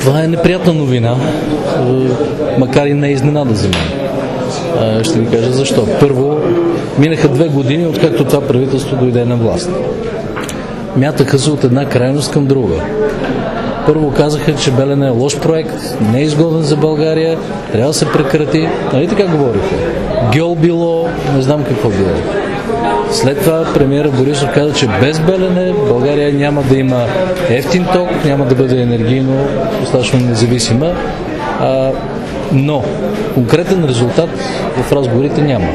Това е неприятна новина, макар и не е изненада за мен. Ще ви кажа защо. Първо, минаха две години, откакто това правителство дойде на власт. Мятаха се от една крайност към друга. Първо казаха, че Белене е лош проект, не е изгоден за България, трябва да се прекрати. Нали така говориха? Гьол било, не знам какво било. След това премиера Борисов каза, че без Белене България няма да има ефтин ток, няма да бъде енергийно достатъчно независима. А, но конкретен резултат в разговорите няма.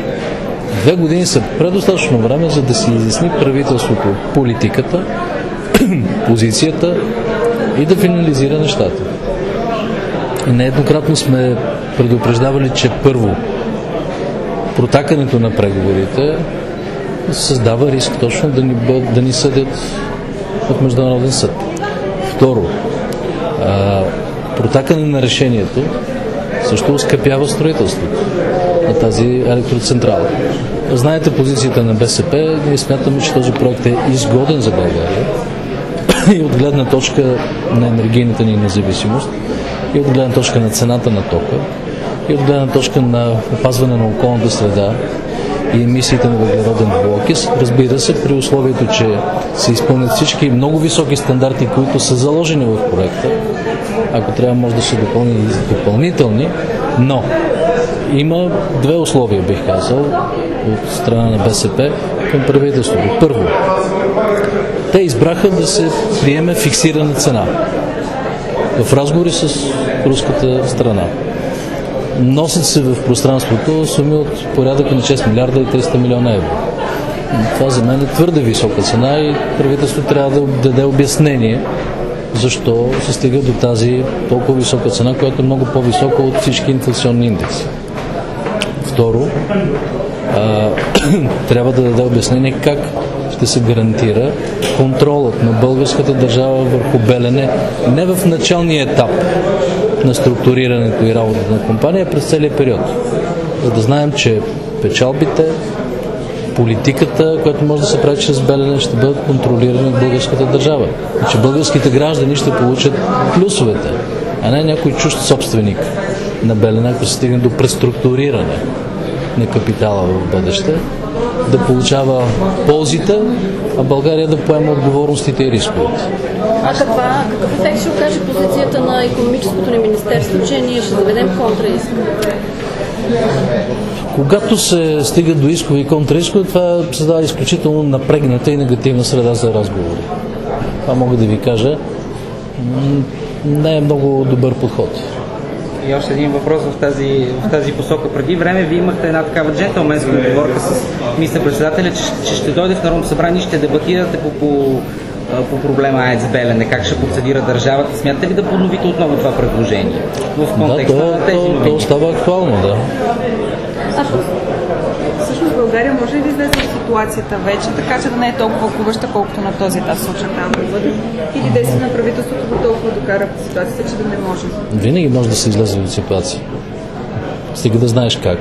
Две години са предостатъчно време, за да си изясни правителството политиката, позицията и да финализира нещата. И нееднократно сме предупреждавали, че първо протакането на преговорите създава риск точно да ни, бъд, да ни съдят в Международен съд. Второ, а, протакане на решението също оскъпява строителството на тази електроцентрала. Знаете позицията на БСП, ние смятаме, че този проект е изгоден за България и от гледна точка на енергийната ни независимост, и от гледна точка на цената на тока, и от гледна точка на опазване на околната среда и емисиите на въглероден двуокис, разбира се, при условието, че се изпълнят всички много високи стандарти, които са заложени в проекта, ако трябва може да се допълни и допълнителни, но има две условия, бих казал, от страна на БСП към правителството. Първо, те избраха да се приеме фиксирана цена в разговори с руската страна. Носят се в пространството суми от порядъка на 6 милиарда и 300 милиона евро. Това за мен е твърде висока цена и правителството трябва да даде обяснение защо се стига до тази толкова висока цена, която е много по-висока от всички инфлационни индекси. Второ, а, трябва да даде обяснение как ще се гарантира контролът на българската държава върху Белене не в началния етап на структурирането и работата на компания, през целия период. За да знаем, че печалбите, политиката, която може да се прави чрез Белене, ще бъдат контролирани от българската държава. И че българските граждани ще получат плюсовете, а не някой чужд собственик на Белене, ако се стигне до преструктуриране на капитала в бъдеще, да получава ползите, а България да поема отговорностите и рисковете. А каква, какъв ефект ще окаже позицията на економическото ни министерство, че ние ще заведем контраиск? Когато се стига до искови и контраискове, това създава изключително напрегната и негативна среда за разговори. Това мога да ви кажа. Не е много добър подход. И още един въпрос в тази, в тази посока. Преди време вие имахте една такава джентълменска оговорка с мисля председателя, че, че ще дойде в Народното събрание и ще дебатирате по, по, по проблема АЕЦ Белене, как ще процедира държавата. Смятате ли да подновите отново това предложение в контекста да, то, на тези то, новини? то става актуално, да. Всъщност България може ли да излезе от ситуацията вече, така че да не е толкова губеща, колкото на този етап да бъде? Или действие на правителството до толкова докара ситуацията, че да не може? Винаги може да се излезе от ситуация. Стига да знаеш как.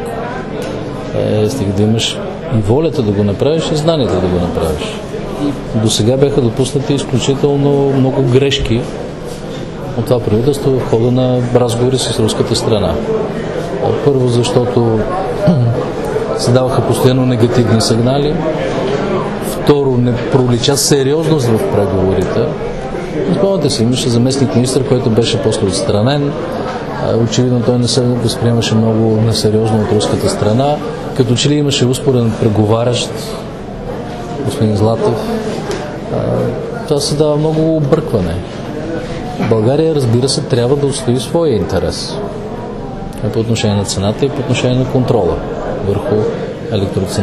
Е, стига да имаш и волята да го направиш, и знанието да го направиш. До сега бяха допуснати изключително много грешки от това правителство в хода на разговори с руската страна. Първо, защото се даваха постоянно негативни сигнали. Второ, не пролича сериозност в преговорите. Спомняте си, имаше заместник министр, който беше после отстранен. Очевидно той не се възприемаше много несериозно от руската страна. Като че ли имаше успорен преговарящ господин Златев. Това се дава много объркване. България, разбира се, трябва да устои своя интерес по отношение на цената и по отношение на контрола върху електроцентралата.